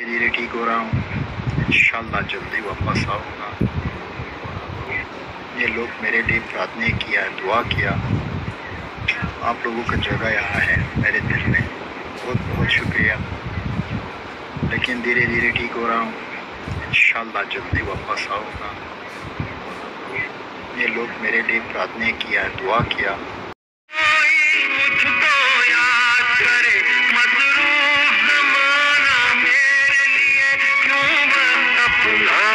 धीरे धीरे ठीक हो रहा हूँ। इंशाल्लाह जल्दी वापस आऊँगा। ये लोग मेरे लिए प्रार्थना किया, दुआ किया। आप लोगों का जगह यहाँ है, मेरे दिल में। बहुत बहुत शुक्रिया। लेकिन धीरे धीरे ठीक हो रहा हूँ। इंशाल्लाह जल्दी वापस आऊँगा। ये लोग मेरे लिए प्रार्थना किया, दुआ किया। Thank you.